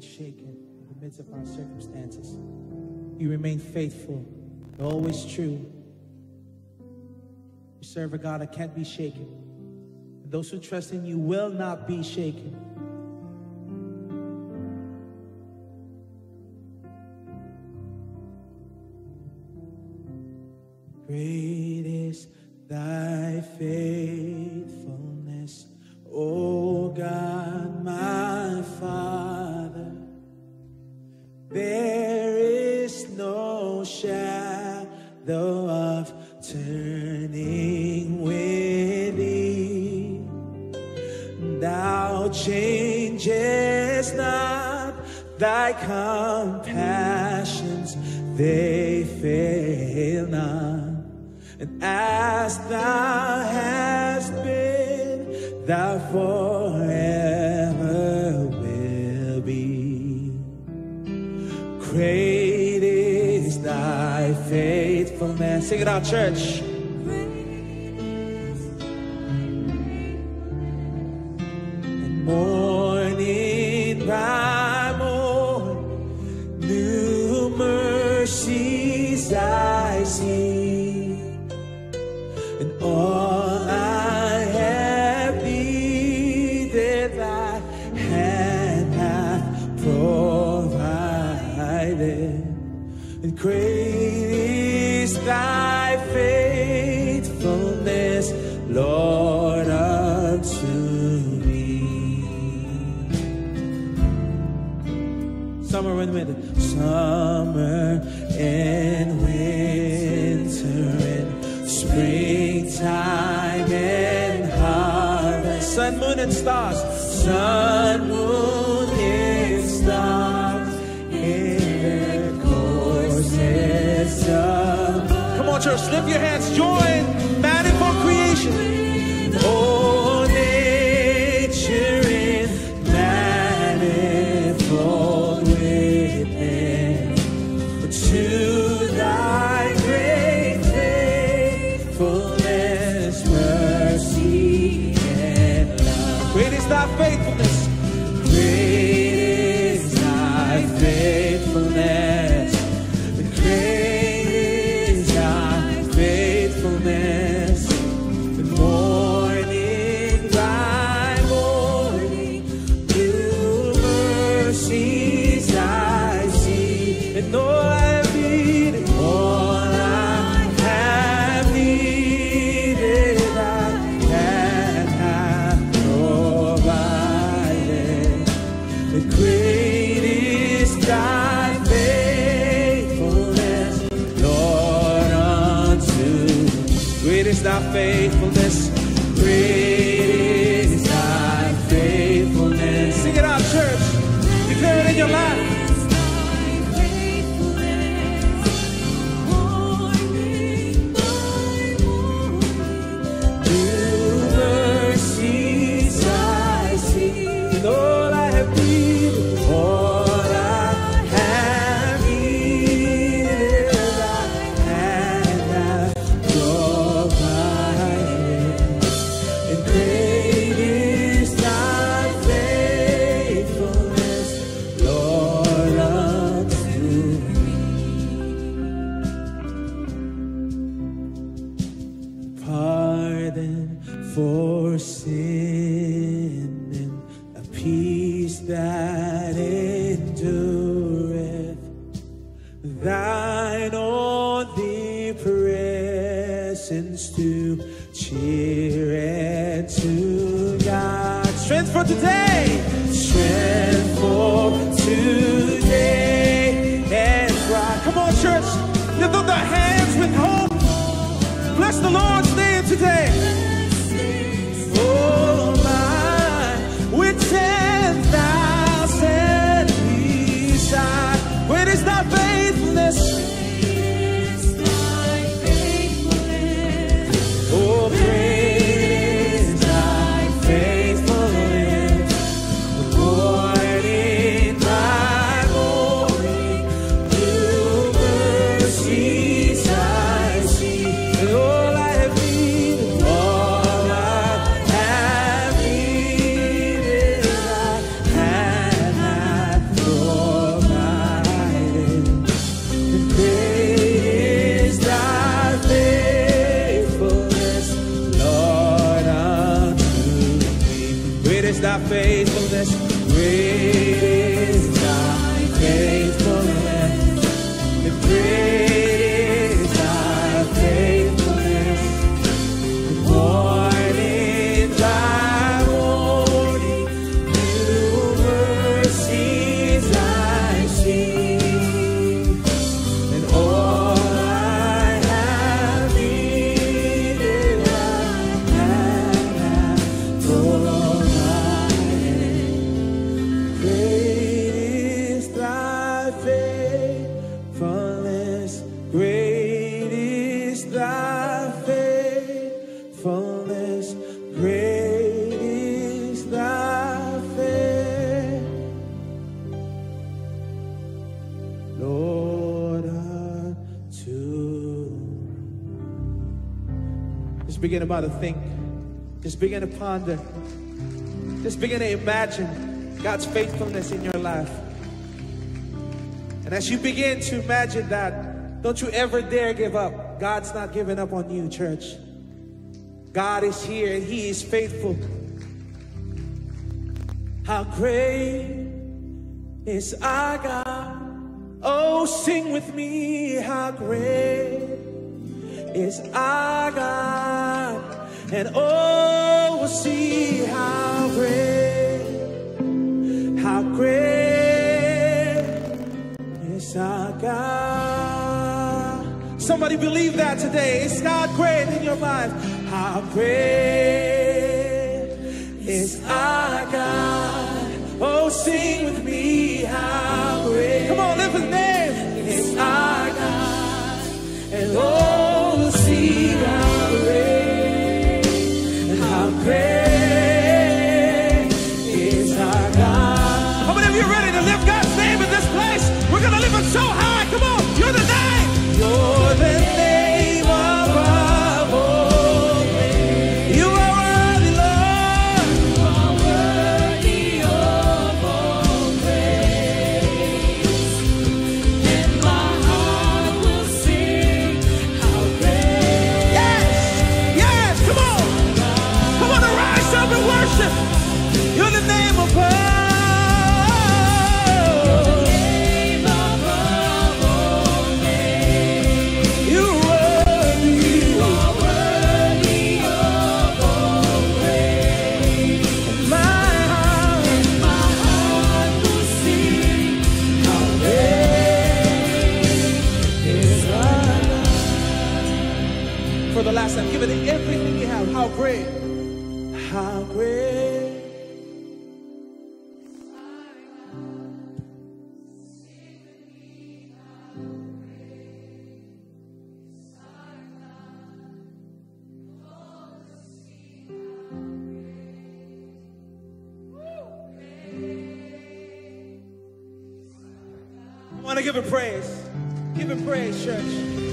unshaken in the midst of our circumstances. You remain faithful, always true. You serve a God that can't be shaken. And those who trust in you will not be shaken. Not thy compassions, they fail not. And as thou hast been, thou forever will be. Great is thy faithfulness. Sing it out, church. And great is thy faithfulness, Lord, unto me. Summer and winter, summer and winter and springtime and harvest, sun, moon, and stars, sun, moon, church, lift your hands, join manifold creation. Oh, nature in manifold to thy great faithfulness, mercy, and love. Great is thy faithfulness. Faithfulness, great is thy faithfulness. Sing it out, church. Declare it in your life. All I have needed, cheer to guide. Strength for today, strength for today and pride. Come on, church, lift up the hands with hope. Bless the Lord's name today. Oh my, with ten thousand beside, where is thy faithfulness. Thy faithfulness. Great Just begin about to think. Just begin to ponder. Just begin to imagine God's faithfulness in your life. And as you begin to imagine that, don't you ever dare give up. God's not giving up on you, church. God is here and He is faithful. How great is our God? Oh, sing with me, how great is our God? And oh, we'll see how great, how great is our God. Somebody believe that today. Is God great in your life? How great is our God? Oh, sing with me, For the last time, give it everything you have. How great, how great. I want to give him praise. Give him praise, church.